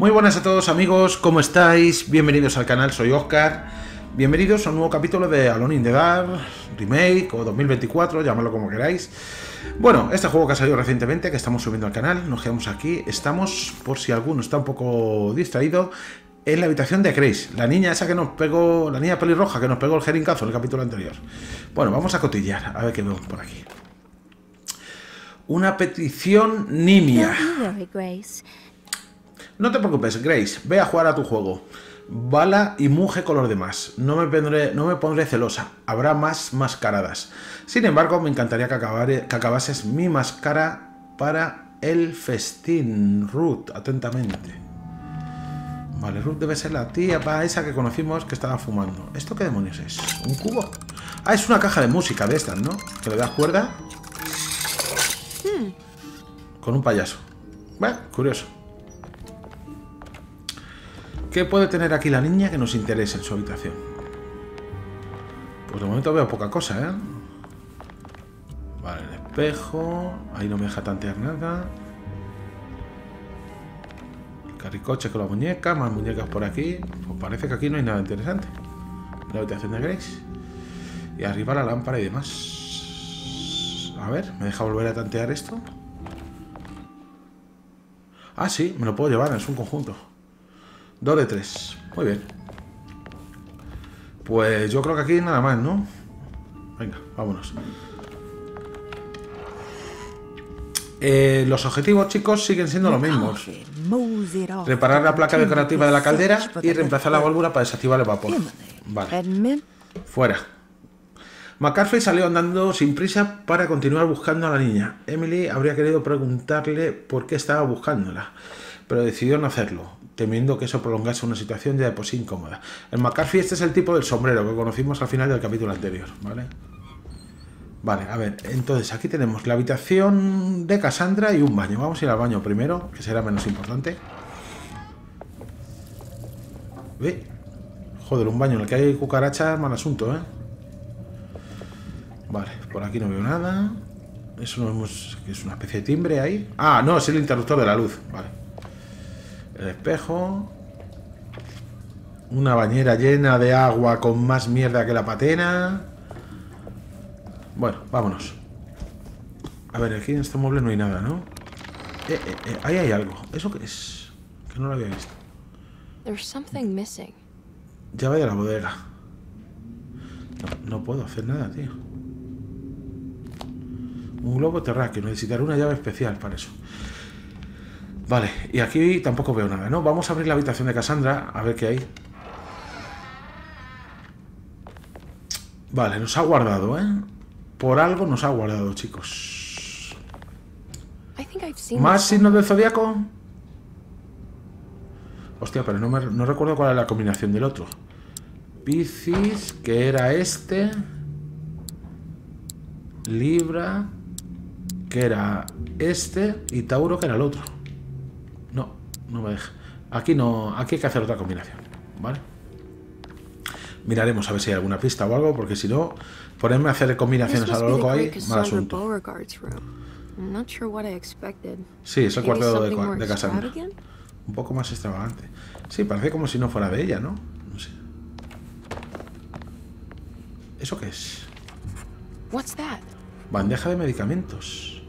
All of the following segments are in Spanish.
Muy buenas a todos amigos, ¿cómo estáis? Bienvenidos al canal, soy Oscar. Bienvenidos a un nuevo capítulo de Alone in the Dark, Remake o 2024, llamadlo como queráis. Bueno, este juego que ha salido recientemente, que estamos subiendo al canal, nos quedamos aquí. Estamos, por si alguno está un poco distraído, en la habitación de Grace, la niña esa que nos pegó, la niña pelirroja que nos pegó el jerincazo en el capítulo anterior. Bueno, vamos a cotillar, a ver qué vemos por aquí. Una petición nimia. Te preocupes, Grace, ve a jugar a tu juego. Bala y muge con los demás. No me, pondré, no me pondré celosa. Habrá más mascaradas. Sin embargo, me encantaría que, que acabases mi máscara para el festín. Ruth, atentamente. Vale, Ruth debe ser la tía esa que conocimos que estaba fumando. ¿Esto qué demonios es? ¿Un cubo? Ah, es una caja de música de estas, ¿no? Que le das cuerda. Hmm. Con un payaso. Bueno, curioso. ¿Qué puede tener aquí la niña que nos interese en su habitación? Pues de momento veo poca cosa, ¿eh? Vale, el espejo. Ahí no me deja tantear nada. El carricoche con la muñeca. Más muñecas por aquí. Pues parece que aquí no hay nada interesante. La habitación de Grace. Y arriba la lámpara y demás. A ver, ¿me deja volver a tantear esto? Ah, sí, me lo puedo llevar, es un conjunto. Dos de tres. Muy bien. Pues yo creo que aquí nada más, ¿no? Venga, vámonos. Eh, los objetivos, chicos, siguen siendo los mismos. Reparar la placa decorativa de la caldera y reemplazar la válvula para desactivar el vapor. Vale. Fuera. McCarthy salió andando sin prisa para continuar buscando a la niña. Emily habría querido preguntarle por qué estaba buscándola, pero decidió no hacerlo temiendo que eso prolongase una situación ya de por sí incómoda. El McCarthy este es el tipo del sombrero que conocimos al final del capítulo anterior, ¿vale? Vale, a ver, entonces aquí tenemos la habitación de Cassandra y un baño. Vamos a ir al baño primero, que será menos importante. ¿Ve? Joder, un baño en el que hay cucarachas, mal asunto, ¿eh? Vale, por aquí no veo nada. Eso no es, es una especie de timbre ahí. Ah, no, es el interruptor de la luz. Vale. El espejo. Una bañera llena de agua con más mierda que la patena. Bueno, vámonos. A ver, aquí en este mueble no hay nada, ¿no? Eh, eh, eh, ahí hay algo. ¿Eso qué es? Que no lo había visto. Llave de la bodega. No, no puedo hacer nada, tío. Un globo terráqueo. Necesitaré una llave especial para eso. Vale, y aquí tampoco veo nada, ¿no? Vamos a abrir la habitación de Cassandra, a ver qué hay. Vale, nos ha guardado, ¿eh? Por algo nos ha guardado, chicos. ¿Más signos del zodiaco? Hostia, pero no, me, no recuerdo cuál era la combinación del otro. Piscis, que era este. Libra, que era este. Y Tauro, que era el otro. No, me deja. Aquí no, aquí hay que hacer otra combinación, ¿vale? Miraremos a ver si hay alguna pista o algo, porque si no, ponerme a hacer combinaciones a lo loco ahí, mal asunto. Sí, es el cuarto de, de Cassandra. Un poco más extravagante. Sí, parece como si no fuera de ella, ¿no? No sé. ¿Eso qué es? Bandeja de medicamentos.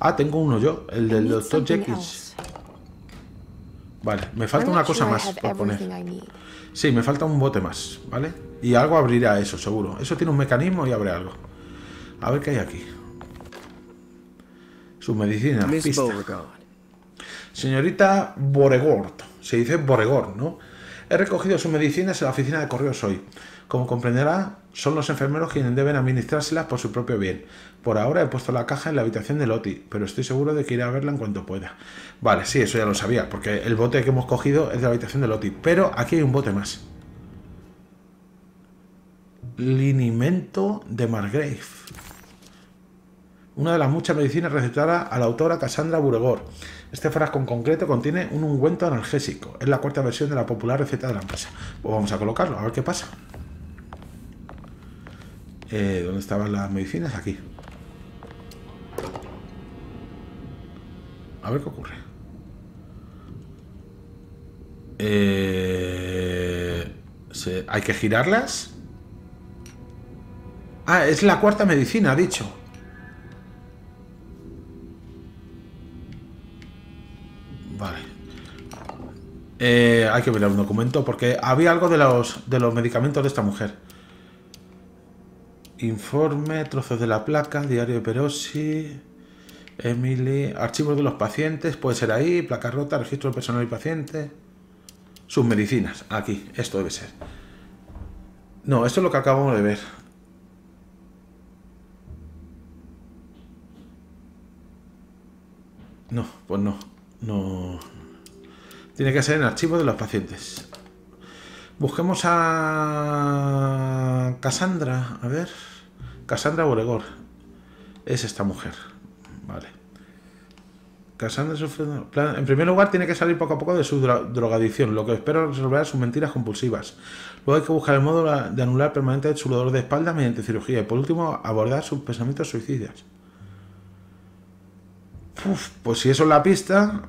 Ah, tengo uno yo, el del Dr. Jekyll. Vale, me falta una cosa más por poner. Sí, me falta un bote más, ¿vale? Y algo abrirá eso, seguro. Eso tiene un mecanismo y abre algo. A ver qué hay aquí. Su medicina. Pista. Señorita Boregort. Se dice Boregort, ¿no? He recogido sus medicinas en la oficina de correos hoy. Como comprenderá, son los enfermeros quienes deben administrárselas por su propio bien. Por ahora he puesto la caja en la habitación de Loti, pero estoy seguro de que iré a verla en cuanto pueda. Vale, sí, eso ya lo sabía, porque el bote que hemos cogido es de la habitación de Loti, pero aquí hay un bote más. Linimento de Margrave. Una de las muchas medicinas recetadas a la autora Cassandra Buregor. Este frasco en concreto contiene un ungüento analgésico. Es la cuarta versión de la popular receta de la empresa. Pues vamos a colocarlo, a ver qué pasa. Eh, ¿Dónde estaban las medicinas? Aquí. A ver qué ocurre. Eh, ¿Hay que girarlas? Ah, es la cuarta medicina, ha dicho. Vale. Eh, hay que ver un documento porque había algo de los, de los medicamentos de esta mujer. Informe, trozos de la placa, diario de Perosi, Emily, archivos de los pacientes, puede ser ahí, placa rota, registro personal y paciente. Sus medicinas, aquí, esto debe ser. No, esto es lo que acabamos de ver. No, pues no. No. Tiene que ser en archivos de los pacientes. Busquemos a Cassandra. A ver. Cassandra Boregor. Es esta mujer. Vale. Cassandra sufre... En primer lugar, tiene que salir poco a poco de su drogadicción, lo que espero resolver sus mentiras compulsivas. Luego hay que buscar el modo de anular permanente su dolor de espalda mediante cirugía. Y por último, abordar sus pensamientos suicidas. pues si eso es la pista,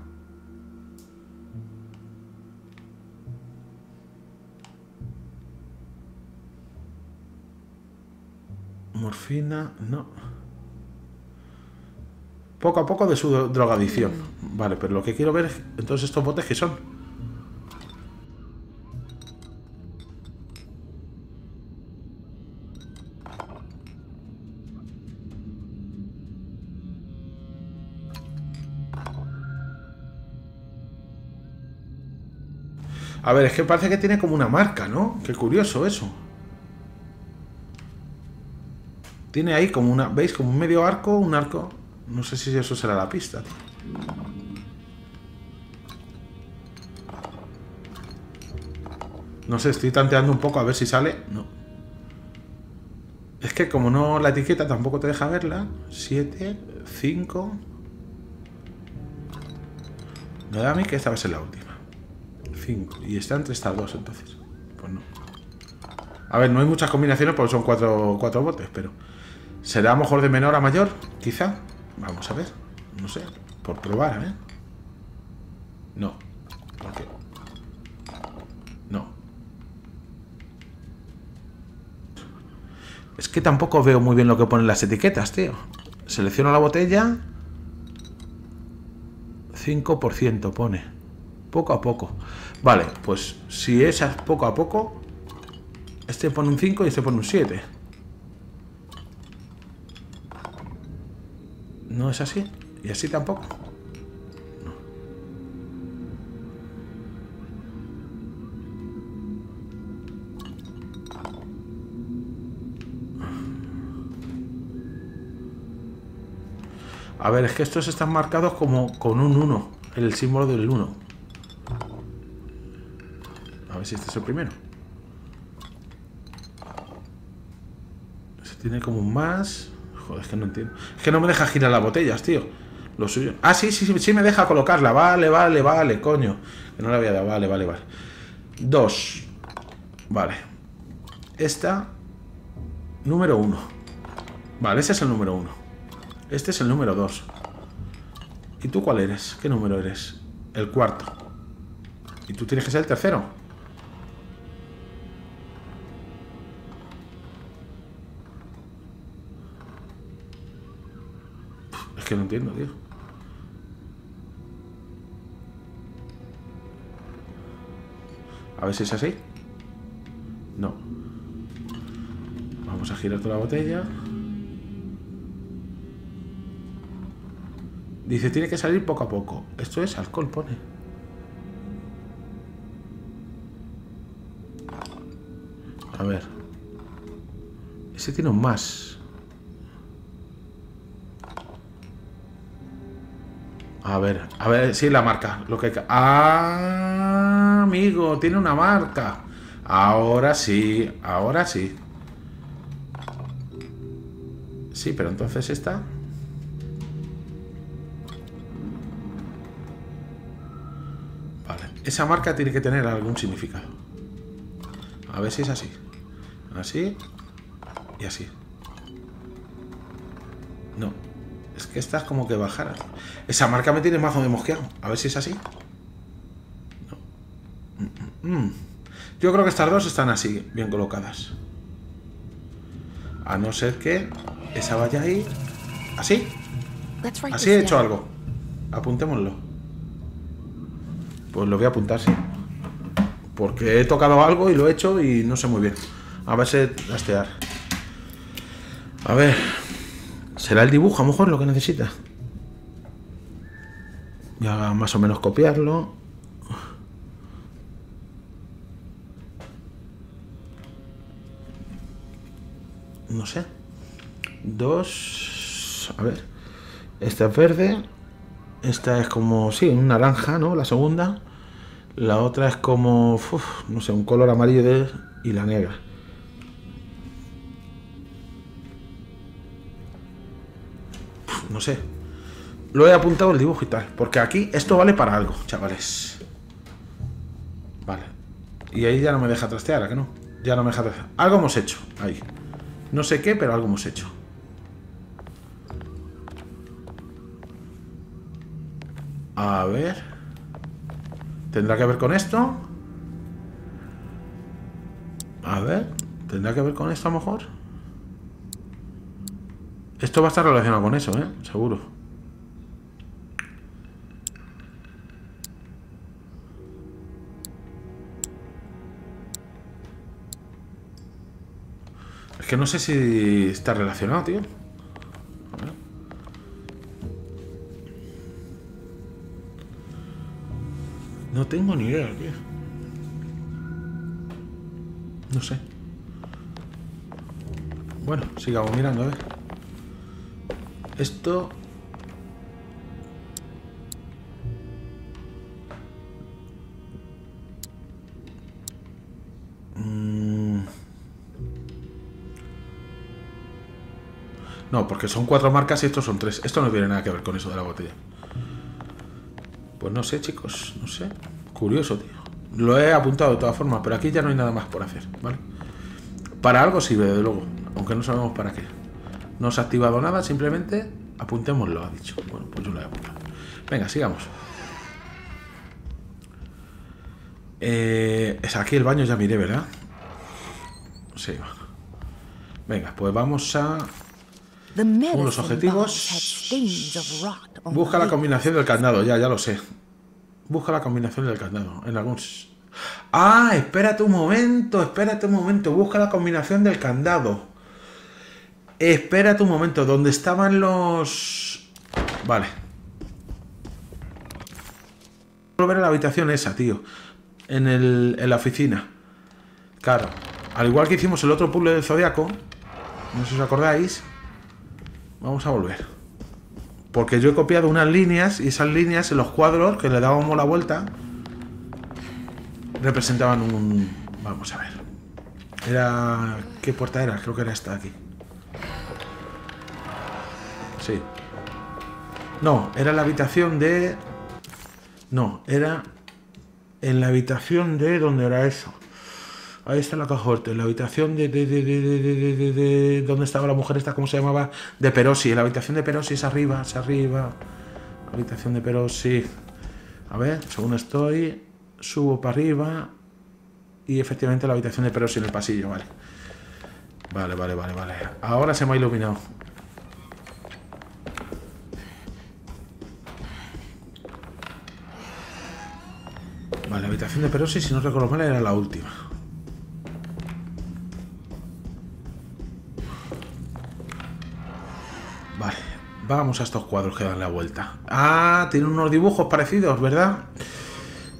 Morfina, no. Poco a poco de su drogadicción. Vale, pero lo que quiero ver es entonces estos botes que son. A ver, es que parece que tiene como una marca, ¿no? Qué curioso eso. Tiene ahí como una... ¿Veis? Como un medio arco, un arco... No sé si eso será la pista. No sé, estoy tanteando un poco a ver si sale. No. Es que como no la etiqueta tampoco te deja verla. 7, 5... Me da a mí que esta va a ser la última. 5. Y está entre estas dos entonces. Pues no. A ver, no hay muchas combinaciones porque son cuatro, cuatro botes, pero... ¿Será mejor de menor a mayor? Quizá. Vamos a ver. No sé. Por probar, ¿eh? No. No. Es que tampoco veo muy bien lo que ponen las etiquetas, tío. Selecciono la botella. 5% pone. Poco a poco. Vale, pues si es poco a poco, este pone un 5 y este pone un 7. No es así. Y así tampoco. A ver, es que estos están marcados como con un 1, el símbolo del 1. A ver si este es el primero. Se tiene como un más es que no entiendo. Es que no me deja girar las botellas, tío. Lo suyo. Ah, sí, sí, sí, sí me deja colocarla. Vale, vale, vale, coño. Que no la había dado. Vale, vale, vale. Dos. Vale. Esta. Número uno. Vale, ese es el número uno. Este es el número dos. ¿Y tú cuál eres? ¿Qué número eres? El cuarto. ¿Y tú tienes que ser el tercero? No entiendo, tío. A ver si es así. No. Vamos a girar toda la botella. Dice, tiene que salir poco a poco. Esto es alcohol, pone. A ver. Ese tiene un más. A ver, a ver, sí, la marca. Lo que... Ah, amigo, tiene una marca. Ahora sí, ahora sí. Sí, pero entonces esta... Vale, esa marca tiene que tener algún significado. A ver si es así. Así y así. Es que esta es como que bajara. Esa marca me tiene mazo de mosqueado. A ver si es así. No. Mm. Yo creo que estas dos están así, bien colocadas. A no ser que esa vaya ahí. Así. Así he hecho algo. Apuntémoslo. Pues lo voy a apuntar, sí. Porque he tocado algo y lo he hecho y no sé muy bien. A ver si trastear. A ver. ¿Será el dibujo a lo mejor lo que necesita? Ya más o menos copiarlo. No sé. Dos. A ver. Esta es verde. Esta es como. Sí, un naranja, ¿no? La segunda. La otra es como. no sé, un color amarillo y la negra. No sé. Lo he apuntado el dibujo y tal. Porque aquí esto vale para algo, chavales. Vale. Y ahí ya no me deja trastear, ¿a que no? Ya no me deja trastear. Algo hemos hecho, ahí. No sé qué, pero algo hemos hecho. A ver. ¿Tendrá que ver con esto? A ver. ¿Tendrá que ver con esto a lo mejor? Esto va a estar relacionado con eso, ¿eh? Seguro. Es que no sé si está relacionado, tío. No tengo ni idea, tío. No sé. Bueno, sigamos mirando, a. Esto... Mm. No, porque son cuatro marcas y estos son tres. Esto no tiene nada que ver con eso de la botella. Pues no sé, chicos. No sé. Curioso, tío. Lo he apuntado de todas formas, pero aquí ya no hay nada más por hacer, ¿vale? Para algo sirve, desde luego. Aunque no sabemos para qué. No se ha activado nada, simplemente apuntémoslo, ha dicho. Bueno, pues yo lo he apuntado. Venga, sigamos. Eh, es aquí el baño, ya miré, ¿verdad? Sí. Venga, pues vamos a... Unos objetivos. Busca la combinación del candado, ya, ya lo sé. Busca la combinación del candado. En algún... Ah, espérate un momento, espérate un momento. Busca la combinación del candado. Espérate un momento, ¿dónde estaban los...? Vale. Volver a la habitación esa, tío. En, el, en la oficina. Claro. Al igual que hicimos el otro puzzle del Zodiaco. No sé si os acordáis. Vamos a volver. Porque yo he copiado unas líneas y esas líneas en los cuadros que le dábamos la vuelta representaban un... Vamos a ver. Era... ¿Qué puerta era? Creo que era esta aquí. No, era la habitación de... No, era en la habitación de... ¿Dónde era eso? Ahí está la caja en la habitación de, de, de, de, ¿Dónde estaba la mujer esta? ¿Cómo se llamaba? De Perosi. La habitación de Perosi es arriba, es arriba. habitación de Perosi. A ver, según estoy, subo para arriba. Y efectivamente la habitación de Perosi en el pasillo, vale. Vale, vale, vale, vale. Ahora se me ha iluminado. La habitación de Perosi, si no recuerdo mal, era la última. Vale, vamos a estos cuadros que dan la vuelta. Ah, tiene unos dibujos parecidos, ¿verdad?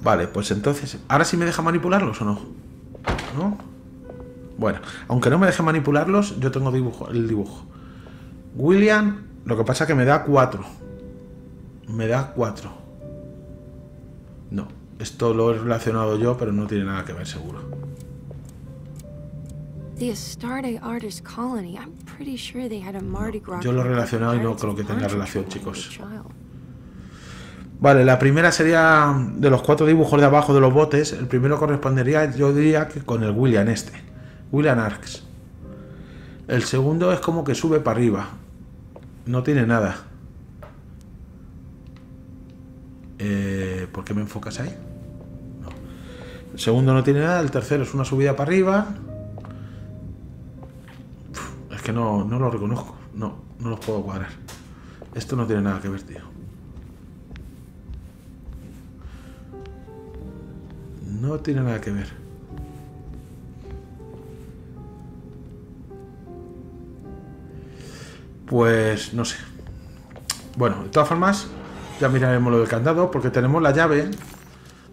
Vale, pues entonces... ¿Ahora sí me deja manipularlos o no? ¿No? Bueno, aunque no me deje manipularlos, yo tengo dibujo, el dibujo. William, lo que pasa es que me da cuatro. Me da cuatro. No, esto lo he relacionado yo, pero no tiene nada que ver seguro. Yo lo he relacionado y no creo que tenga relación, chicos. Vale, la primera sería de los cuatro dibujos de abajo de los botes. El primero correspondería, yo diría que con el William este. William Arks. El segundo es como que sube para arriba. No tiene nada. Eh, ¿Por qué me enfocas ahí? segundo no tiene nada, el tercero es una subida para arriba. es que no, no lo reconozco. No, no los puedo cuadrar. Esto no tiene nada que ver, tío. No tiene nada que ver. Pues no sé. Bueno, de todas formas, ya miraremos lo del candado, porque tenemos la llave,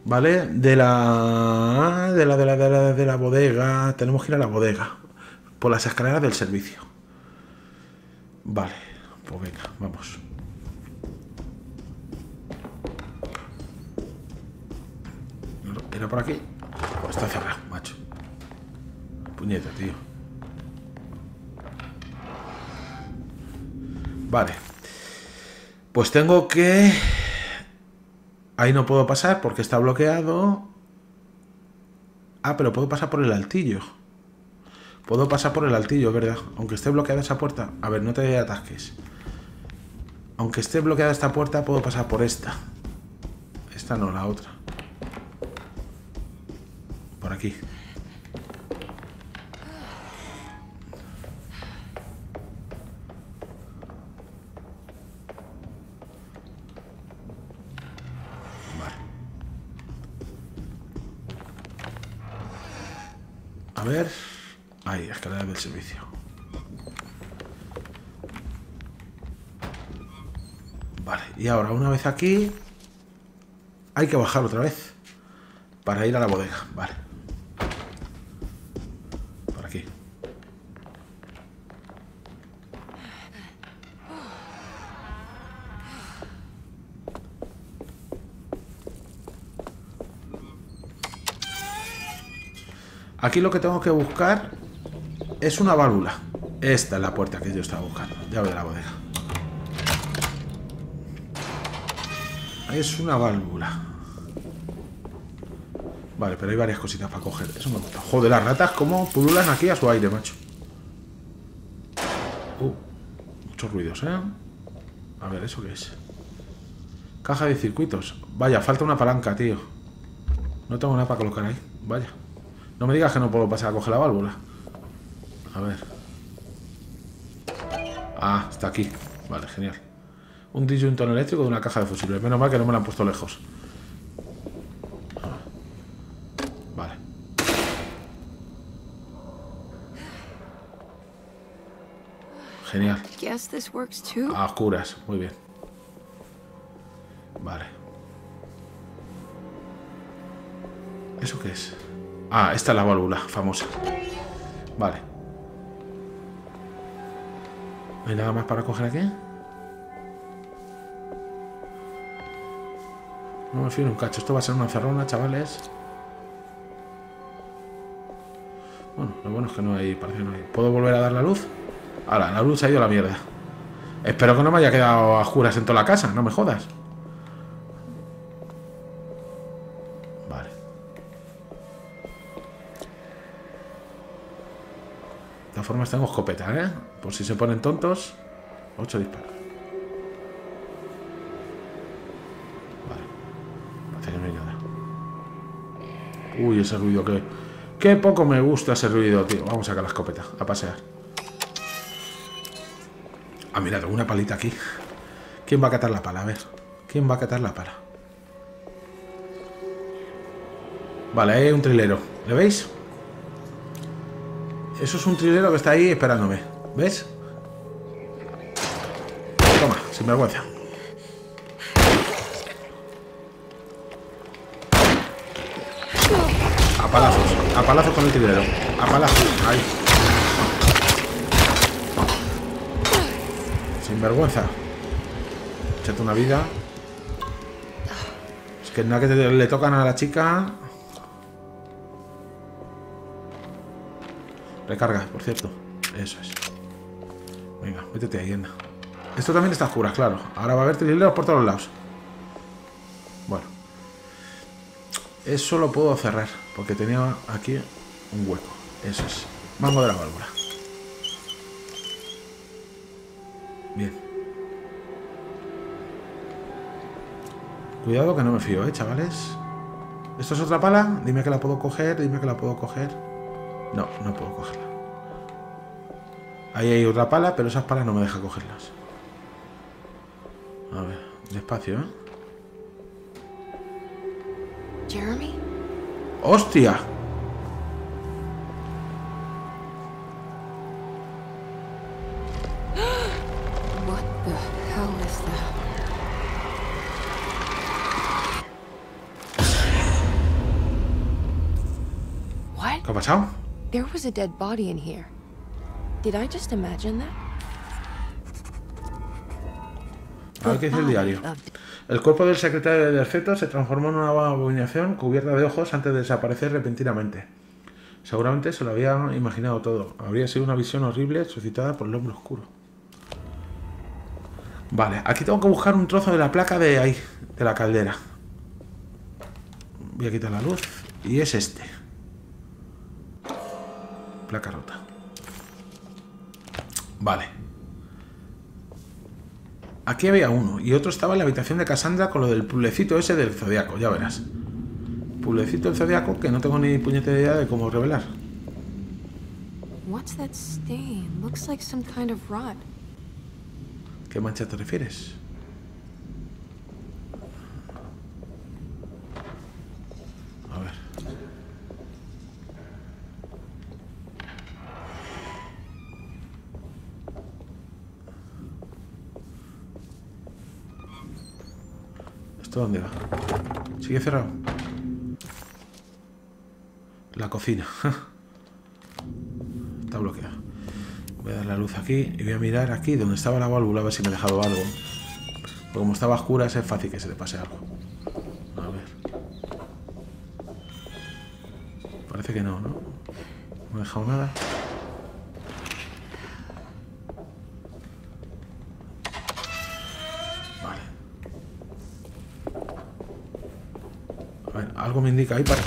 ¿vale? De la, de la, de la, de la, de la bodega. Tenemos que ir a la bodega, por las escaleras del servicio. Vale, pues venga, vamos. ¿Era por aquí? Pues está cerrado, macho. Puñeta, tío. Vale. Pues tengo que... Ahí no puedo pasar porque está bloqueado. Ah, pero puedo pasar por el altillo. Puedo pasar por el altillo, ¿verdad? Aunque esté bloqueada esa puerta. A ver, no te atasques. Aunque esté bloqueada esta puerta, puedo pasar por esta. Esta no, la otra. Por aquí. Ver... Ahí, escalera del servicio. Vale, y ahora una vez aquí... Hay que bajar otra vez. Para ir a la bodega, vale. Aquí lo que tengo que buscar es una válvula. Esta es la puerta que yo estaba buscando. Llave de la bodega. Es una válvula. Vale, pero hay varias cositas para coger. Eso me gusta. Joder, las ratas como pululan aquí a su aire, macho. Uh, muchos ruidos, ¿eh? A ver, ¿eso qué es? Caja de circuitos. Vaya, falta una palanca, tío. No tengo nada para colocar ahí. Vaya. No me digas que no puedo pasar a coger la válvula. A ver. Ah, está aquí. Vale, genial. Un disyuntor eléctrico de una caja de fusibles. Menos mal que no me la han puesto lejos. Vale. Genial. A oscuras. Muy bien. Ah, esta es la válvula famosa. Vale. ¿No hay nada más para coger aquí? No me fío un cacho. Esto va a ser una cerrona, chavales. Bueno, lo bueno es que no hay... Parece que no hay. ¿Puedo volver a dar la luz? Ahora, la luz se ha ido a la mierda. Espero que no me haya quedado a juras en toda la casa. No me jodas. Tengo escopeta, ¿eh? Por si se ponen tontos. Ocho disparos. Vale. Uy, ese ruido que... Qué poco me gusta ese ruido, tío. Vamos a sacar la escopeta, a pasear. Ah, mira, tengo una palita aquí. ¿Quién va a catar la pala? A ver. ¿Quién va a catar la pala? Vale, hay un trilero. ¿Le veis? Eso es un trilero que está ahí esperándome. ¿Ves? Toma, sin vergüenza. A palazos, a palazos con el trilero. A palazos, ahí. Sin vergüenza. Échate una vida. Es que nada que le tocan a la chica. Recarga, por cierto. Eso es. Venga, métete ahí, anda. Esto también está oscura, claro. Ahora va a haber trileros por todos lados. Bueno. Eso lo puedo cerrar, porque tenía aquí un hueco. Eso es. Mango de la válvula. Bien. Cuidado que no me fío, ¿eh, chavales? ¿Esto es otra pala? Dime que la puedo coger, dime que la puedo coger. No, no puedo cogerla. Ahí hay otra pala, pero esas palas no me dejan cogerlas. A ver, despacio, ¿eh? Jeremy. ¡Hostia! ¿Qué ha pasado? There was a dead body in here. Did I just imagine that? A ver qué dice el diario. El cuerpo del secretario del feto se transformó en una abominación cubierta de ojos antes de desaparecer repentinamente. Seguramente se lo había imaginado todo. Habría sido una visión horrible suscitada por el hombre oscuro. Vale, aquí tengo que buscar un trozo de la placa de ahí, de la caldera. Voy a quitar la luz. Y es este. Placa rota. Vale. Aquí había uno y otro estaba en la habitación de Cassandra con lo del pulecito ese del zodiaco, ya verás. Pulecito del zodiaco que no tengo ni puñetera idea de cómo revelar. ¿Qué mancha te refieres? Dónde va? ¿Sigue cerrado? La cocina. Está bloqueado. Voy a dar la luz aquí y voy a mirar aquí donde estaba la válvula a ver si me he dejado algo. Porque como estaba oscura es fácil que se le pase algo. A ver. Parece que no, ¿no? No he dejado nada. Indica ahí para...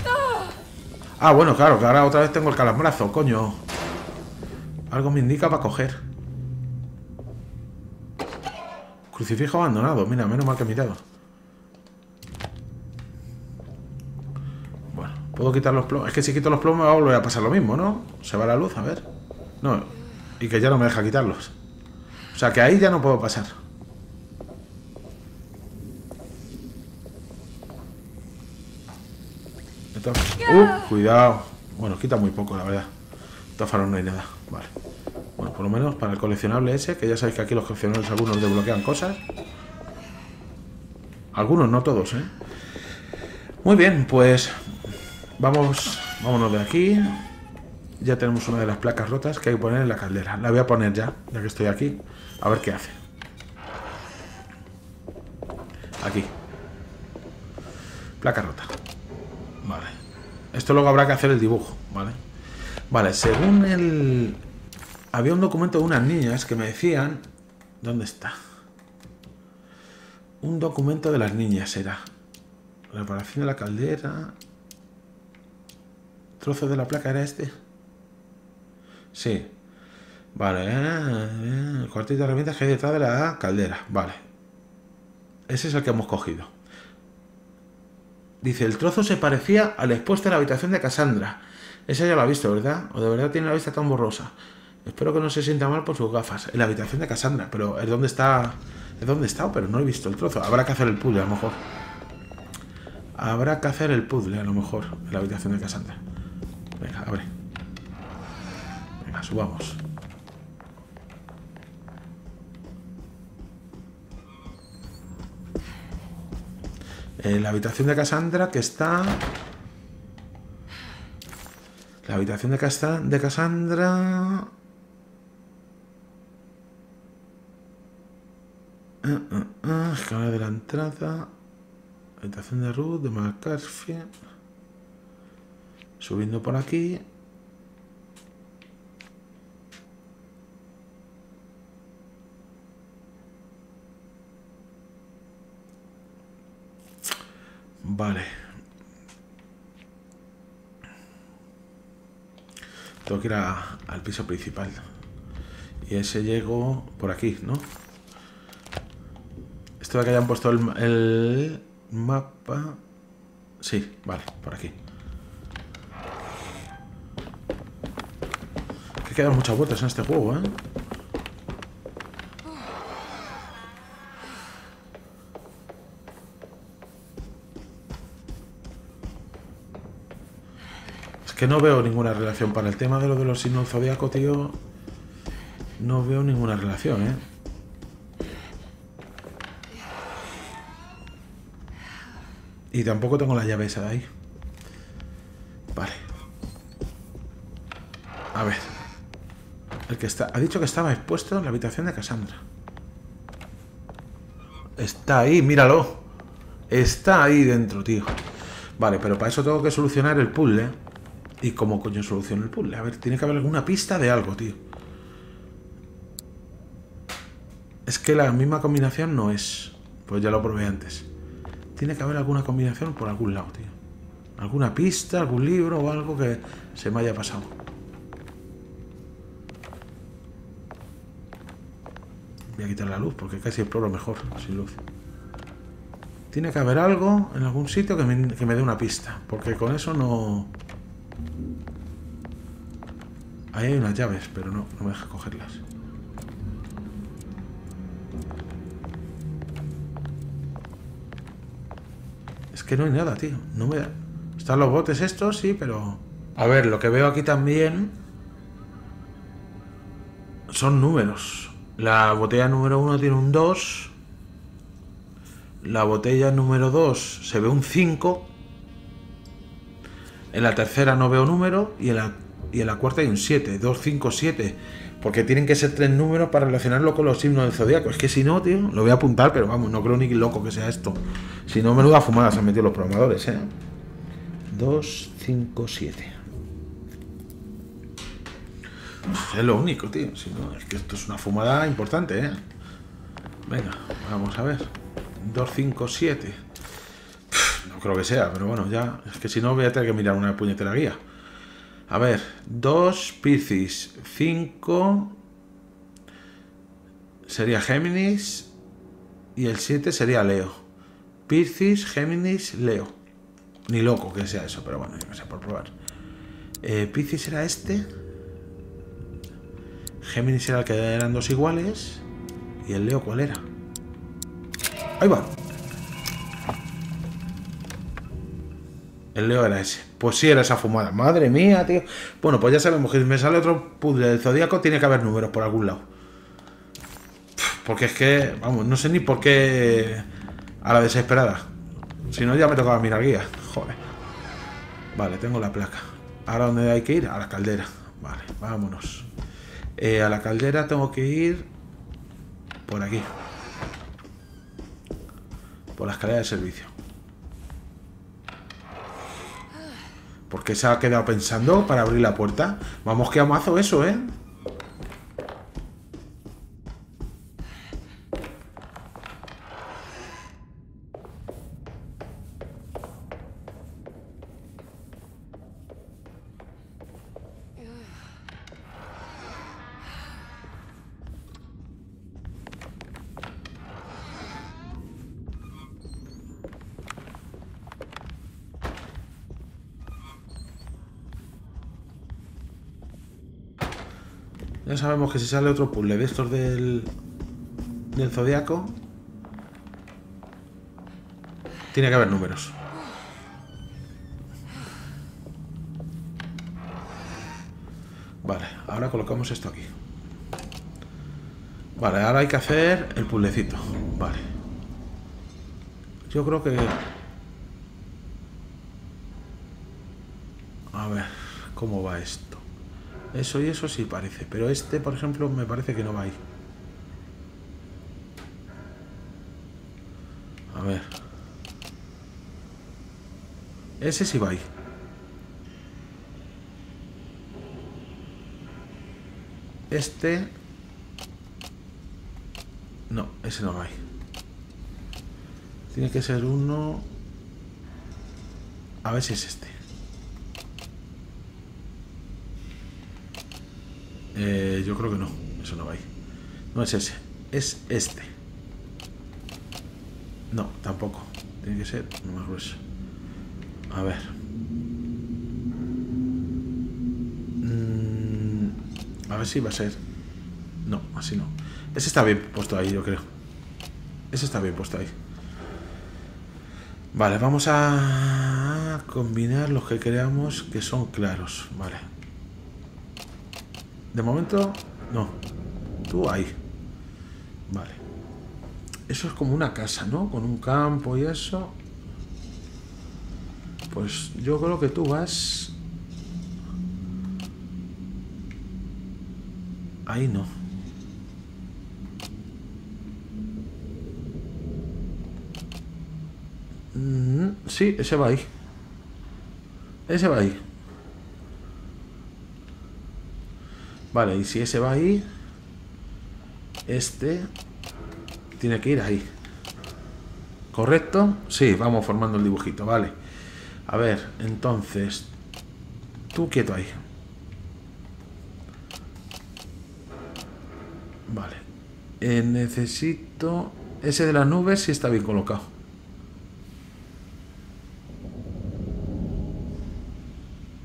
Ah, bueno, claro, que ahora otra vez tengo el calambrazo, coño. Algo me indica para coger. Crucifijo abandonado. Mira, menos mal que he mirado. Bueno, puedo quitar los plomos. Es que si quito los plomos va a volver a pasar lo mismo, ¿no? Se va la luz, a ver. No, y que ya no me deja quitarlos. O sea que ahí ya no puedo pasar. Uh, cuidado. Bueno, quita muy poco, la verdad. Tófaro no hay nada. Vale. Bueno, por lo menos para el coleccionable ese, que ya sabéis que aquí los coleccionables algunos desbloquean cosas. Algunos, no todos, ¿eh? Muy bien, pues vamos, vámonos de aquí. Ya tenemos una de las placas rotas que hay que poner en la caldera. La voy a poner ya, ya que estoy aquí. A ver qué hace. Aquí. Placa rota. Esto luego habrá que hacer el dibujo, ¿vale? Vale, según el... Había un documento de unas niñas que me decían... ¿Dónde está? Un documento de las niñas era. Reparación de la caldera... ¿Trozo de la placa era este? Sí. Vale, eh, el cuartito de herramientas que hay detrás de la caldera. Vale. Ese es el que hemos cogido. Dice, el trozo se parecía al expuesto en la habitación de Cassandra. Esa ya lo ha visto, ¿verdad? ¿O de verdad tiene la vista tan borrosa? Espero que no se sienta mal por sus gafas. En la habitación de Cassandra, pero es donde está... Es donde está, pero no he visto el trozo. Habrá que hacer el puzzle, a lo mejor. Habrá que hacer el puzzle, a lo mejor, en la habitación de Cassandra. Venga, abre. Venga, subamos. La habitación de Cassandra que está... La habitación de, Casta de Cassandra... Uh, uh, de la entrada. Habitación de Ruth, de McCarthy. Subiendo por aquí. Vale. Tengo que ir al piso principal. Y ese llego por aquí, ¿no? Esto de que hayan puesto el, mapa... Sí, vale, por aquí. Que quedan muchas vueltas en este juego, ¿eh? Que no veo ninguna relación para el tema de lo de los signos zodiaco, tío. No veo ninguna relación, ¿eh? Y tampoco tengo la llave esa de ahí. Vale. A ver. El que está... Ha dicho que estaba expuesto en la habitación de Cassandra. Está ahí, míralo. Está ahí dentro, tío. Vale, pero para eso tengo que solucionar el puzzle. ¿Y cómo coño soluciono el puzzle? A ver, tiene que haber alguna pista de algo, tío. Es que la misma combinación no es. Pues ya lo probé antes. Tiene que haber alguna combinación por algún lado, tío. Alguna pista, algún libro o algo que se me haya pasado. Voy a quitar la luz porque casi exploro mejor sin luz. Tiene que haber algo en algún sitio que me, que me dé una pista. Porque con eso no... Hay unas llaves, pero no, no me deja cogerlas. que no hay nada, tío. No me... Están los botes estos, sí, pero... A ver, lo que veo aquí también... Son números. La botella número 1 tiene un 2. La botella número 2 se ve un 5. En la tercera no veo número. Y en la, y en la cuarta hay un 7. 2, 5, 7. Porque tienen que ser tres números para relacionarlo con los signos del zodiaco. Es que si no, tío, lo voy a apuntar, pero vamos, no creo ni loco que sea esto. Si no, menuda fumada se han metido los programadores, ¿eh? 2, 5, 7. Es lo único, tío. Si no, es que esto es una fumada importante, ¿eh? Venga, vamos a ver. 2, 5, 7. No creo que sea, pero bueno, ya. Es que si no, voy a tener que mirar una puñetera guía. A ver, 2 Piscis, 5 sería Géminis y el 7 sería Leo. Piscis, Géminis, Leo. Ni loco que sea eso, pero bueno, no sé por probar. Eh, Piscis era este. Géminis era el que eran dos iguales. ¿Y el Leo cuál era? Ahí va. El Leo era ese. Pues sí era esa fumada. Madre mía, tío. Bueno, pues ya sabemos que si me sale otro puzzle del zodíaco, tiene que haber números por algún lado. Porque es que, vamos, no sé ni por qué a la desesperada. Si no, ya me tocaba mirar guía. Joder. Vale, tengo la placa. ¿Ahora dónde hay que ir? A la caldera. Vale, vámonos. Eh, a la caldera tengo que ir por aquí. Por la escalera de servicio. ¿Por qué se ha quedado pensando para abrir la puerta? Vamos que amazo eso, ¿eh? Ya sabemos que si sale otro puzzle de estos del, del zodiaco, tiene que haber números. Vale, ahora colocamos esto aquí. Vale, ahora hay que hacer el puzzlecito. Vale. Yo creo que... A ver, ¿cómo va esto? Eso y eso sí parece, pero este, por ejemplo, me parece que no va ahí. A ver. Ese sí va ahí. Este... No, ese no va ahí. Tiene que ser uno... A ver si es este. Yo creo que no, eso no va ahí. No es ese, es este. No, tampoco. Tiene que ser más grueso. A ver. Mm, a ver si va a ser... No, así no. Ese está bien puesto ahí, yo creo. Ese está bien puesto ahí. Vale, vamos a combinar los que creamos que son claros. Vale. De momento, no. Tú ahí. Vale. Eso es como una casa, ¿no? Con un campo y eso. Pues yo creo que tú vas... Ahí no. Mm, sí, ese va ahí. Ese va ahí. Vale, y si ese va ahí, este tiene que ir ahí. ¿Correcto? Sí, vamos formando el dibujito, vale. A ver, entonces, tú quieto ahí. Vale. Eh, necesito... Ese de las nubes si está bien colocado.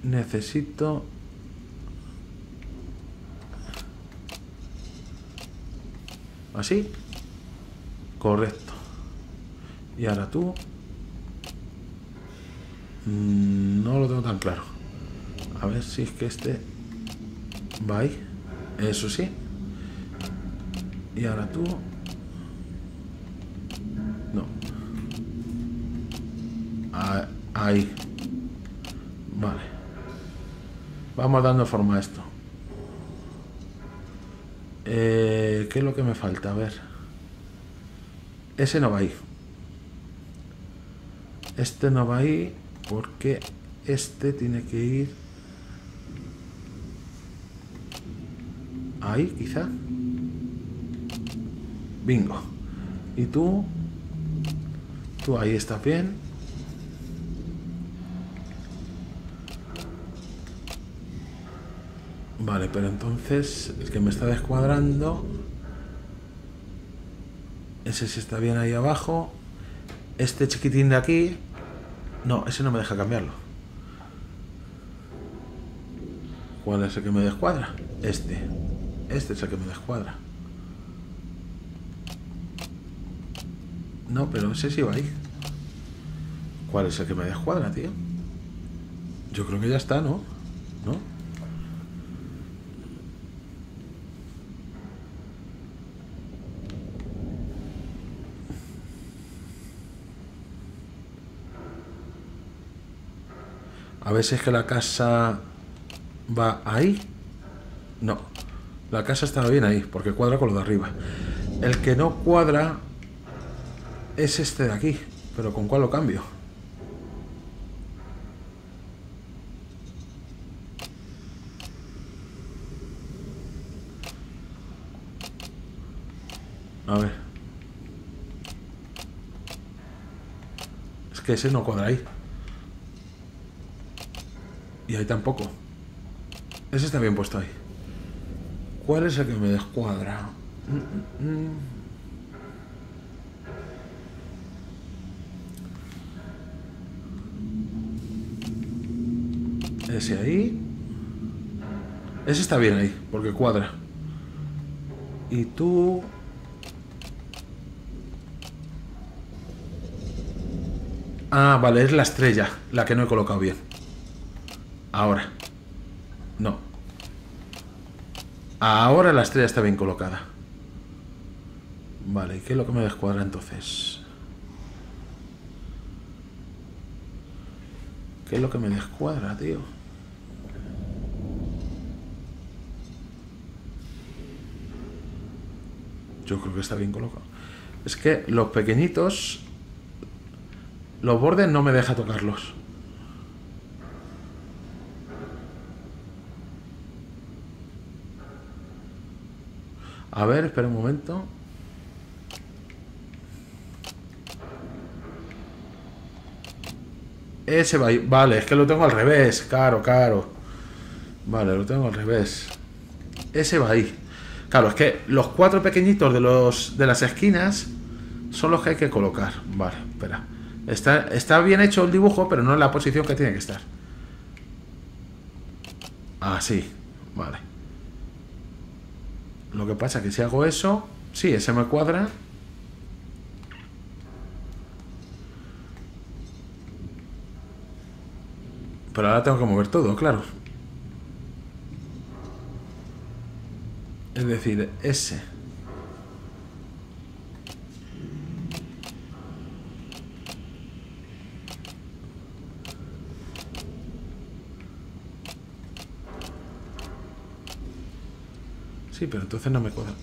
Necesito... ¿Así? Correcto. Y ahora tú Mm, no lo tengo tan claro. A ver si es que este va ahí. Eso sí. Y ahora tú. No. Ahí. Vale. Vamos dando forma a esto. Eh, ¿Qué es lo que me falta? A ver. Ese no va ahí. Este no va ahí porque este tiene que ir ahí quizá bingo y tú tú ahí estás bien vale pero entonces el que me está descuadrando ese sí está bien ahí abajo este chiquitín de aquí no, ese no me deja cambiarlo. ¿Cuál es el que me descuadra? Este. Este es el que me descuadra. No, pero ese sí va ahí. ¿Cuál es el que me descuadra, tío? Yo creo que ya está, ¿no? A ver si es que la casa va ahí. No. La casa está bien ahí, porque cuadra con lo de arriba. El que no cuadra es este de aquí. Pero ¿con cuál lo cambio? A ver. Es que ese no cuadra ahí. Y ahí tampoco. Ese está bien puesto ahí. ¿Cuál es el que me descuadra? Ese ahí. Ese está bien ahí, porque cuadra. Y tú... Ah, vale, es la estrella, la que no he colocado bien. Ahora. No. Ahora la estrella está bien colocada. Vale, ¿qué es lo que me descuadra entonces? ¿Qué es lo que me descuadra, tío? Yo creo que está bien colocado. Es que los pequeñitos... Los bordes no me deja tocarlos. A ver, espera un momento. Ese va. Vale, es que lo tengo al revés. Caro, caro. Vale, lo tengo al revés. Ese va ahí. Claro, es que los cuatro pequeñitos de, los, de las esquinas son los que hay que colocar. Vale, espera. Está, está bien hecho el dibujo, pero no en la posición que tiene que estar. Así, vale. Lo que pasa es que si hago eso, sí, ese me cuadra. Pero ahora tengo que mover todo, claro. Es decir, ese. Pero entonces no me cuadra.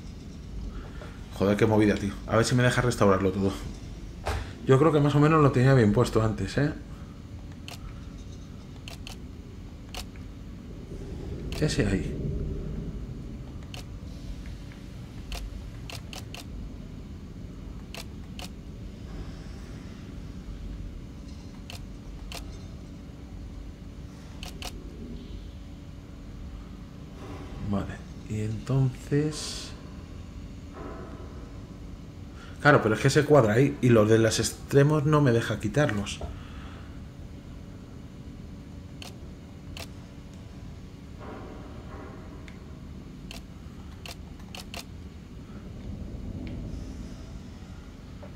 Joder, qué movida, tío. A ver si me deja restaurarlo todo. Yo creo que más o menos lo tenía bien puesto antes, ¿eh? Ese ahí. Claro, pero es que se cuadra ahí y los de los extremos no me deja quitarlos.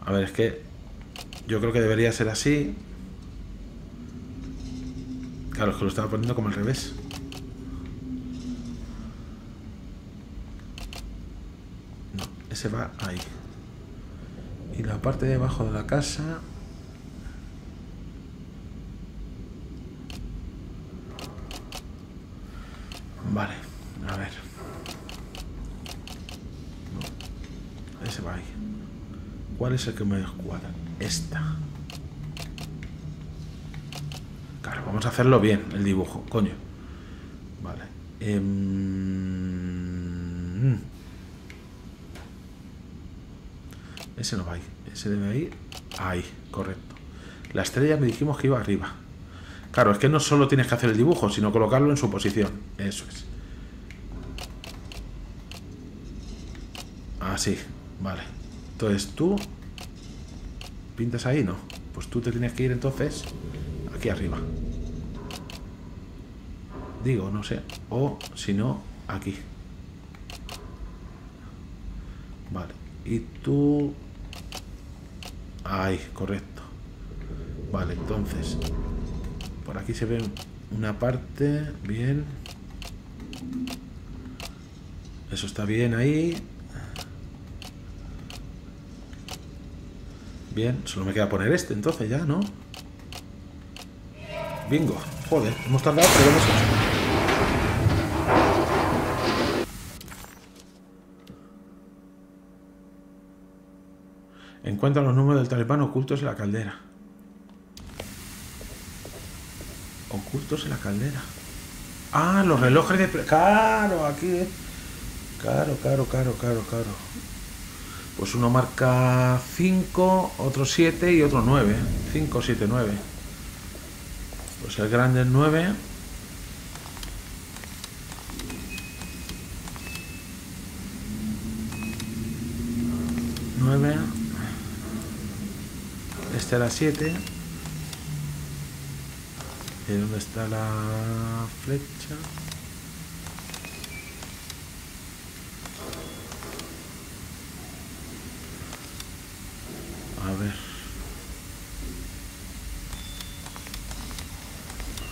A ver, es que yo creo que debería ser así. Claro, es que lo estaba poniendo como al revés. Se va ahí. Y la parte de abajo de la casa... Vale, a ver. ese va ahí. ¿Cuál es el que me descuadra? Esta. Claro, vamos a hacerlo bien, el dibujo, coño. Vale. Eh... Ese no va ahí. Ese debe ir ahí, correcto. La estrella me dijimos que iba arriba. Claro, es que no solo tienes que hacer el dibujo, sino colocarlo en su posición. Eso es. Así, vale. Entonces tú... ¿Pintas ahí? No. Pues tú te tienes que ir entonces aquí arriba. Digo, no sé. O, si no, aquí. Vale. Y tú Ahí, correcto. Vale, entonces. Por aquí se ve una parte. Bien. Eso está bien ahí. Bien, solo me queda poner este entonces ya, ¿no? Bingo. Joder, hemos tardado, pero hemos hecho. Encuentra los números del talibán ocultos en la caldera. Ocultos en la caldera. Ah, los relojes de... Claro, aquí. Eh. Claro, claro, claro, claro, claro. Pues uno marca 5, otro 7 y otro 9. 5, 7, 9. Pues el grande es 9. 9 este a las 7. ¿Y dónde está la flecha? A ver.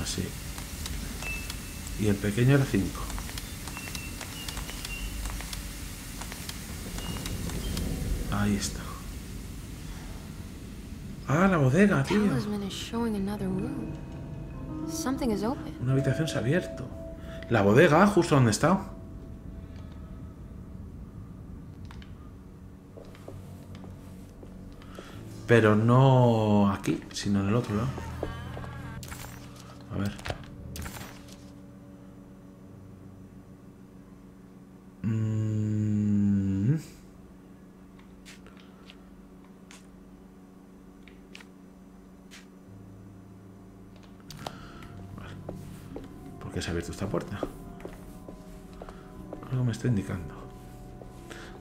Así. Y el pequeño era 5. Ahí está. Ah, la bodega, tío. Una habitación se ha abierto. La bodega, justo donde está. Pero no aquí, sino en el otro lado.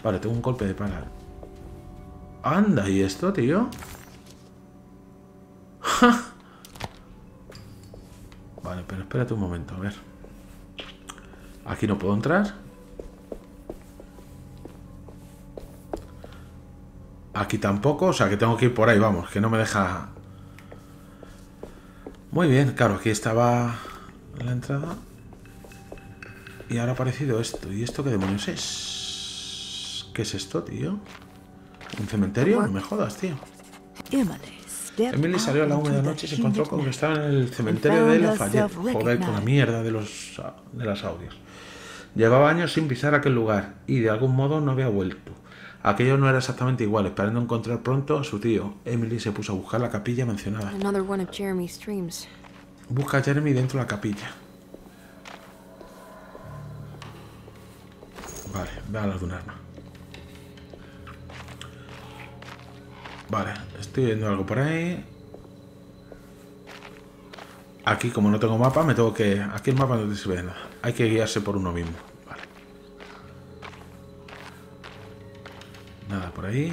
Vale, tengo un golpe de pala. Anda, ¿y esto, tío? Vale, pero espérate un momento, a ver. Aquí no puedo entrar. Aquí tampoco, o sea que tengo que ir por ahí, vamos, que no me deja... Muy bien, claro, aquí estaba la entrada. Y ahora ha aparecido esto. ¿Y esto qué demonios es? ¿Qué es esto, tío? ¿Un cementerio? No me jodas, tío. Emily salió a la húmeda noche y se encontró con que estaba en el cementerio de Lafayette. Joder, con la mierda de los de las audios. Llevaba años sin pisar aquel lugar y de algún modo no había vuelto. Aquello no era exactamente igual, esperando encontrar pronto a su tío. Emily se puso a buscar la capilla mencionada. Busca a Jeremy dentro de la capilla. Vale, ve a la de un arma. Vale, estoy viendo algo por ahí. Aquí, como no tengo mapa, me tengo que... Aquí el mapa no te sirve nada. Hay que guiarse por uno mismo. Vale. Nada por ahí.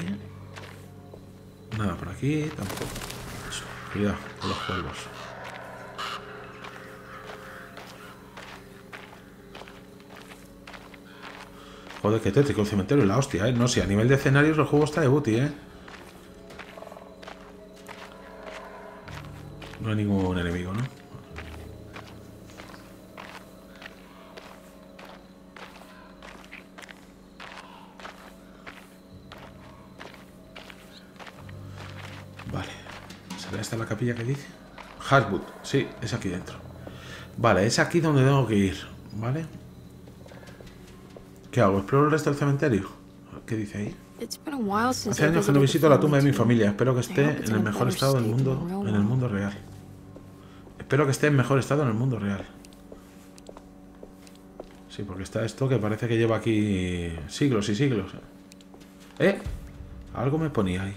Nada por aquí. Tampoco. Cuidado con los cuervos. Joder, qué tétrico el cementerio, la hostia, ¿eh? No sé, a nivel de escenarios el juego está de booty, ¿eh? No hay ningún enemigo, ¿no? Vale. ¿Será esta la capilla que dice? Hardwood, sí, es aquí dentro. Vale, es aquí donde tengo que ir, ¿vale? ¿Qué hago? ¿Exploro el resto del cementerio? ¿Qué dice ahí? Hace años que no visito la tumba de mi familia. Espero que esté en el mejor estado del mundo, en el mundo real. Espero que esté en mejor estado en el mundo real. Sí, porque está esto que parece que lleva aquí siglos y siglos. ¿Eh? Algo me ponía ahí.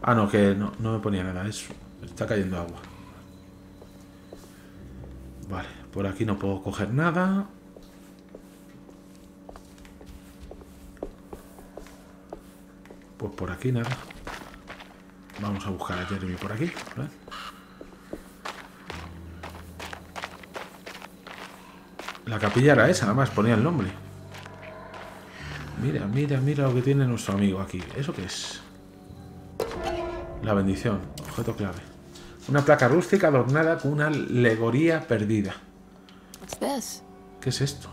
Ah, no, que no, no me ponía nada. Es, está cayendo agua. Vale, por aquí no puedo coger nada. Pues por aquí nada. Vamos a buscar a Jeremy por aquí. La capilla era esa, nada más ponía el nombre. Mira, mira, mira lo que tiene nuestro amigo aquí. ¿Eso qué es? La bendición, objeto clave. Una placa rústica adornada con una alegoría perdida. ¿Qué es esto?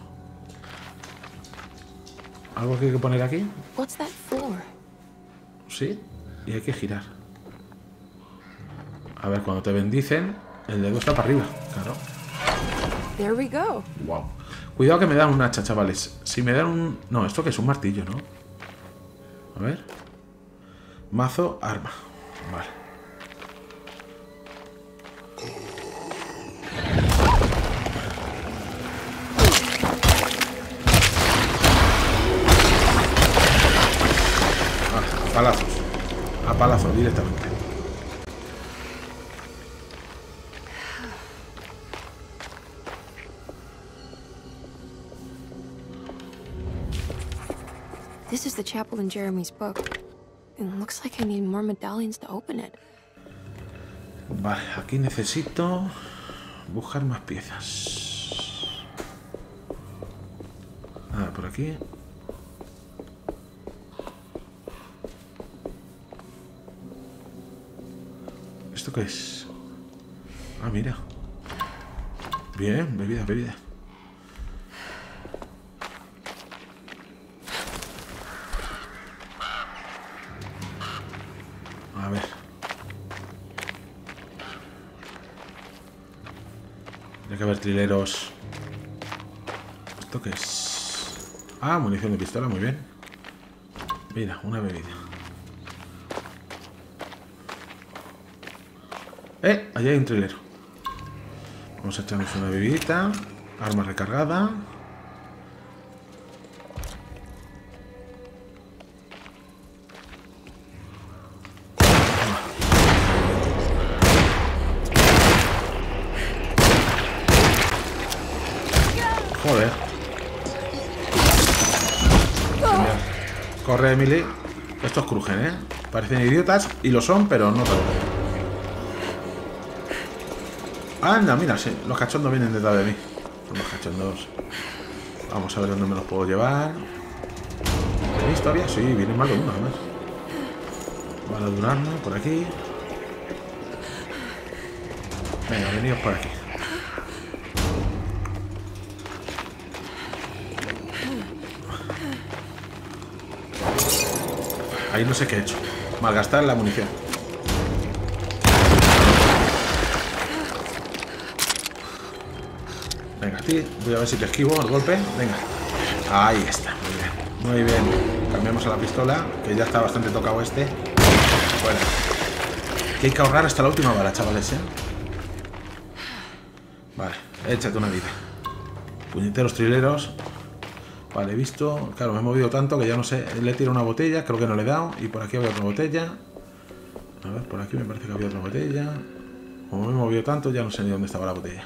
¿Algo que hay que poner aquí? Sí, y hay que girar. A ver, cuando te bendicen, el dedo está para arriba, claro. There we go. Wow. Cuidado que me dan un hacha, chavales. Si me dan un... No, esto que es un martillo, ¿no? A ver. Mazo, arma. Vale. palazos. A palazos directamente. This is the chapel in Jeremy's book. It looks like I need more medallions to open it. Vale, aquí necesito buscar más piezas. Nada, por aquí. ¿Esto qué es? Ah, mira. Bien, bebida, bebida. A ver. Trileros. ¿Esto qué es? Ah, munición de pistola, muy bien. Mira, una bebida. Eh, allá hay un trilero. Vamos a echarnos una bebidita. Arma recargada. ¿Eh? Parecen idiotas y lo son, pero no tanto. Anda, mira, los cachondos vienen detrás de mí. Los cachondos. Vamos a ver dónde me los puedo llevar. ¿Tenéis todavía? Sí, vienen más de uno, además. Vale, arma, por aquí. Venga, venidos por aquí. Ahí no sé qué he hecho. Malgastar la munición. Venga, a. Voy a ver si te esquivo el golpe. Venga. Ahí está. Muy bien. Muy bien. Cambiamos a la pistola, que ya está bastante tocado este. Bueno. Que hay que ahorrar hasta la última bala, chavales, ¿eh? Vale. Échate una vida. Puñeteros trileros. Vale, he visto. Claro, me he movido tanto que ya no sé. Le he tirado una botella, creo que no le he dado. Y por aquí había otra botella. A ver, por aquí me parece que había otra botella. Como me he movido tanto, ya no sé ni dónde estaba la botella.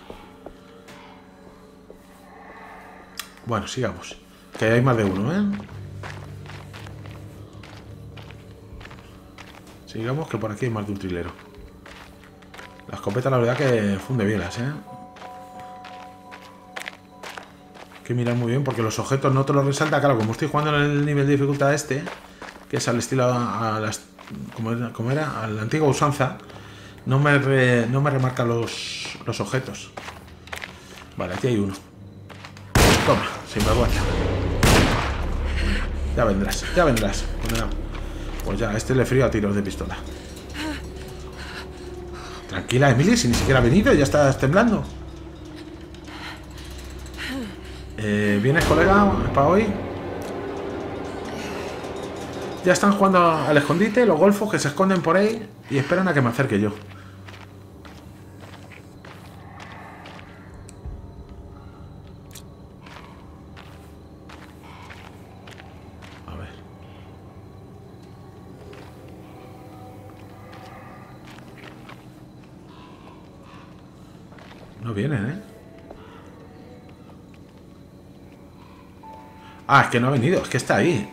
Bueno, sigamos. Que hay más de uno, ¿eh? Sigamos que por aquí hay más de un trilero. La escopeta la verdad que funde bielas, ¿eh? Que mirar muy bien porque los objetos no te los resalta. Claro, como estoy jugando en el nivel de dificultad este, que es al estilo a, las, como, era, como era, a la antigua usanza, no me, no me remarca los, los objetos. Vale, aquí hay uno. Toma, sin vergüenza. Ya vendrás, ya vendrás. Pues ya, este le frío a tiros de pistola. Tranquila, Emily, si ni siquiera ha venido, ya estás temblando. Eh, ¿Vienes, colega, para hoy? Ya están jugando al escondite, los golfos que se esconden por ahí y esperan a que me acerque yo. A ver. No vienen, ¿eh? Ah, es que no ha venido, es que está ahí.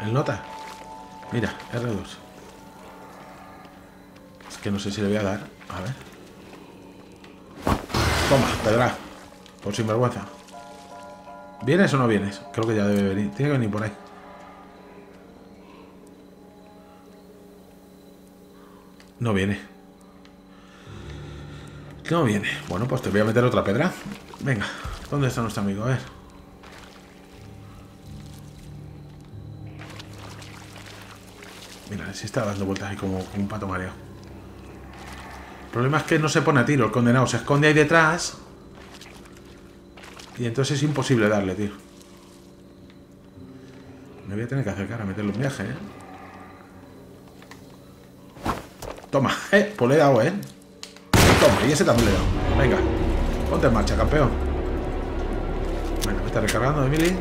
El nota. Mira, R2. Es que no sé si le voy a dar. A ver. Toma, pedra. Por sinvergüenza. ¿Vienes o no vienes? Creo que ya debe venir. Tiene que venir por ahí. No viene. No viene. Bueno, pues te voy a meter otra pedra. Venga. ¿Dónde está nuestro amigo? A ver. Mira, si está dando vueltas ahí como, un pato mareo. El problema es que no se pone a tiro el condenado. Se esconde ahí detrás. Y entonces es imposible darle, tío. Me voy a tener que acercar a meterle un viaje, ¿eh? Toma, eh, pues le he dado, ¿eh? Toma, y ese también le he. Venga, ponte en marcha, campeón. Bueno, me está recargando, Emily.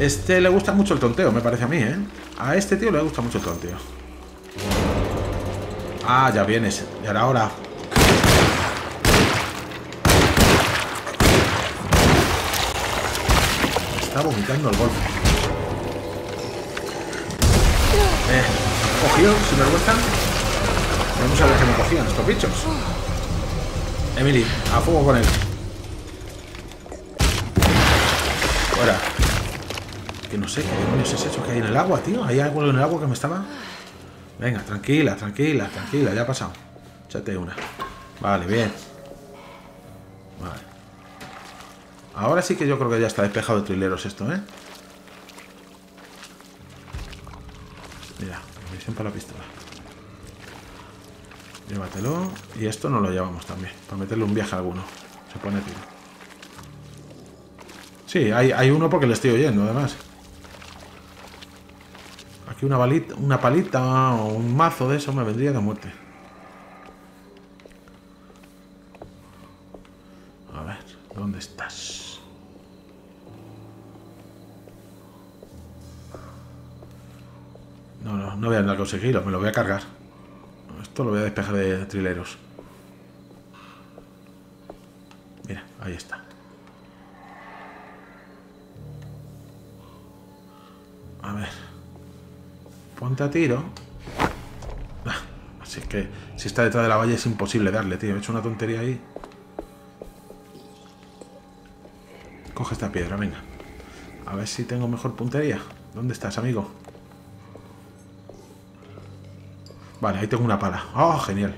Este le gusta mucho el tonteo, me parece a mí, ¿eh? A este tío le gusta mucho el tonteo. Ah, ya vienes. Ya era hora. Está vomitando el golpe. Eh, cogido, sin vergüenza. Vamos a ver qué me cogían estos bichos. Emily, a fuego con él. Fuera. Que no sé qué demonios es eso que hay en el agua, tío. ¿Hay algo en el agua que me estaba...? Venga, tranquila, tranquila, tranquila. Ya ha pasado. Échate una. Vale, bien. Vale. Ahora sí que yo creo que ya está despejado de trileros esto, ¿eh? Mira, munición para la pistola. Llévatelo. Y esto nos lo llevamos también. Para meterle un viaje a alguno. Se pone tiro. Sí, hay, hay uno porque le estoy oyendo, además una, balita, una palita o un mazo de eso me vendría de muerte. A ver, ¿dónde estás? No, no, no voy a conseguirlo, me lo voy a cargar. Esto lo voy a despejar de trileros. Mira, ahí está. A ver. Ponte tiro. Ah, Si es que si está detrás de la valla es imposible darle, tío. He hecho una tontería ahí. Coge esta piedra, venga. A ver si tengo mejor puntería. ¿Dónde estás, amigo? Vale, ahí tengo una pala. ¡Oh, genial!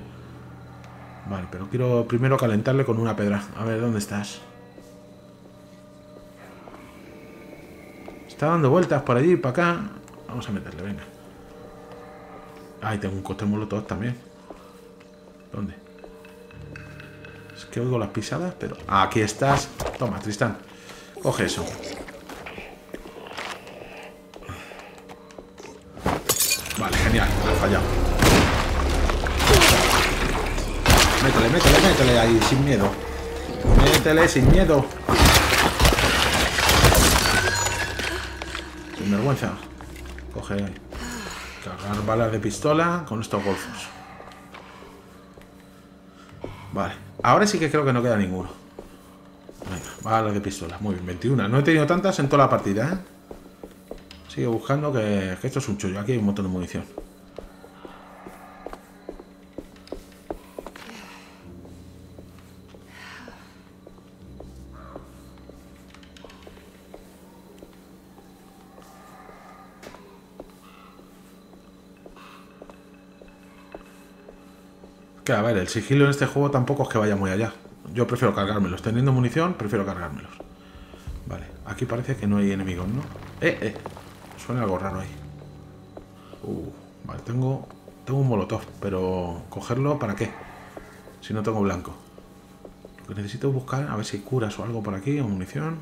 Vale, pero quiero primero calentarle con una pedra. A ver, ¿dónde estás? Está dando vueltas por allí, para acá. Vamos a meterle, venga. Ahí tengo un coste molotov también. ¿Dónde? Es que oigo las pisadas, pero... Aquí estás. Toma, Tristán. Coge eso. Vale, genial. Ha fallado. Métele, métele, métele ahí, sin miedo. Métele sin miedo. Sin vergüenza. Coge ahí. Cargar balas de pistola con estos golfos. Vale. Ahora sí que creo que no queda ninguno. Venga, balas de pistola. Muy bien, 21. No he tenido tantas en toda la partida, ¿eh? Sigue buscando que, esto es un chollo. Aquí hay un montón de munición. A ver, el sigilo en este juego tampoco es que vaya muy allá. Yo prefiero cargármelos. Teniendo munición, prefiero cargármelos. Vale, aquí parece que no hay enemigos, ¿no? Eh, eh. Suena algo raro ahí. Uh, vale, tengo, tengo un molotov, pero ¿cogerlo para qué? Si no tengo blanco. Lo que necesito es buscar, a ver si hay curas o algo por aquí, o munición.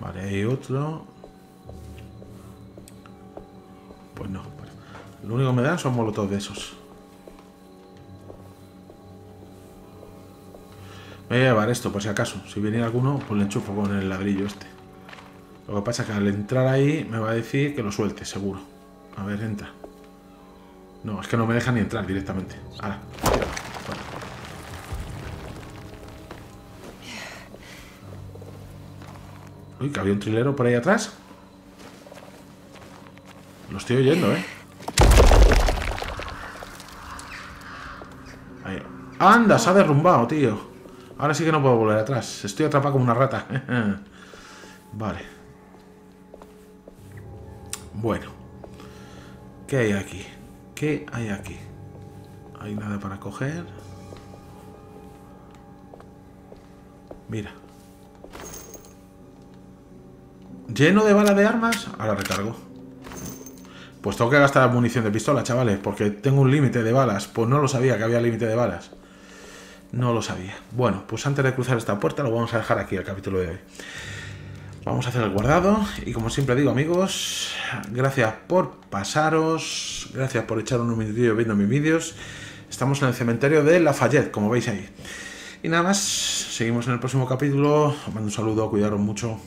Vale, hay otro. Pues no. Lo único que me dan son molotov de esos. Voy a llevar esto, por si acaso. Si viene alguno, pues le enchufo con el ladrillo este. Lo que pasa es que al entrar ahí me va a decir que lo suelte, seguro. A ver, entra. No, es que no me deja ni entrar directamente. Ahora, Uy, que había un trilero por ahí atrás. Estoy oyendo, ¿eh? ¡Anda! Se ha derrumbado, tío. Ahora sí que no puedo volver atrás. Estoy atrapado como una rata. vale. Bueno. ¿Qué hay aquí? ¿Qué hay aquí? Hay nada para coger. Mira. Lleno de bala de armas. Ahora recargo. Pues tengo que gastar munición de pistola, chavales, porque tengo un límite de balas. Pues no lo sabía que había límite de balas. No lo sabía. Bueno, pues antes de cruzar esta puerta lo vamos a dejar aquí el capítulo de hoy. Vamos a hacer el guardado y como siempre digo amigos, gracias por pasaros, gracias por echar un minutillo viendo mis vídeos. Estamos en el cementerio de Lafayette, como veis ahí. Y nada más, seguimos en el próximo capítulo. Os mando un saludo, cuidaros mucho.